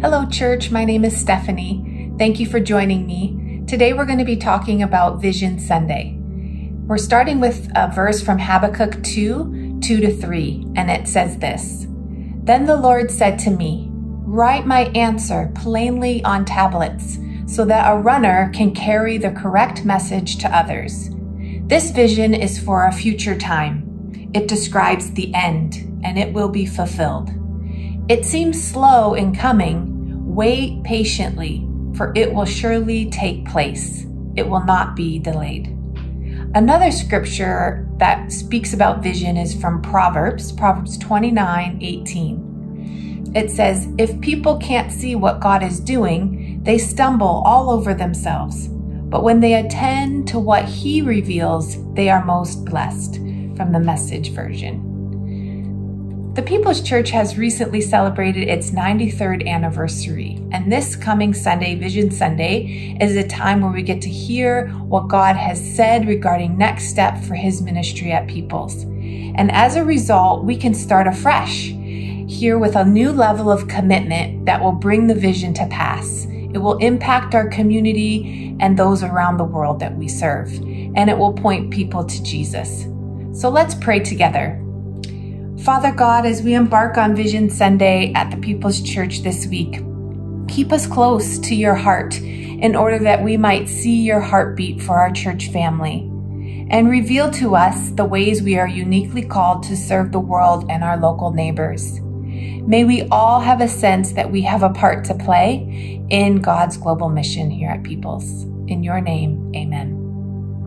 Hello, church. My name is Stephanie. Thank you for joining me. Today we're going to be talking about Vision Sunday. We're starting with a verse from Habakkuk 2 2 to 3, and it says this Then the Lord said to me, Write my answer plainly on tablets, so that a runner can carry the correct message to others. This vision is for a future time. It describes the end, and it will be fulfilled. It seems slow in coming. Wait patiently, for it will surely take place. It will not be delayed. Another scripture that speaks about vision is from Proverbs, Proverbs 29 18. It says, If people can't see what God is doing, they stumble all over themselves. But when they attend to what He reveals, they are most blessed. From the message version. The People's Church has recently celebrated its 93rd anniversary, and this coming Sunday, Vision Sunday, is a time where we get to hear what God has said regarding next step for His ministry at People's. And as a result, we can start afresh here with a new level of commitment that will bring the vision to pass. It will impact our community and those around the world that we serve, and it will point people to Jesus. So let's pray together. Father God, as we embark on Vision Sunday at the People's Church this week, keep us close to your heart in order that we might see your heartbeat for our church family and reveal to us the ways we are uniquely called to serve the world and our local neighbors. May we all have a sense that we have a part to play in God's global mission here at Peoples. In your name, amen.